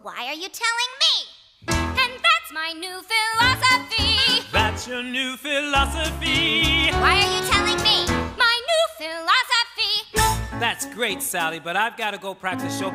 Why are you telling me? And that's my new philosophy. That's your new philosophy. Why are you telling me? My new philosophy. That's great, Sally, but I've got to go practice show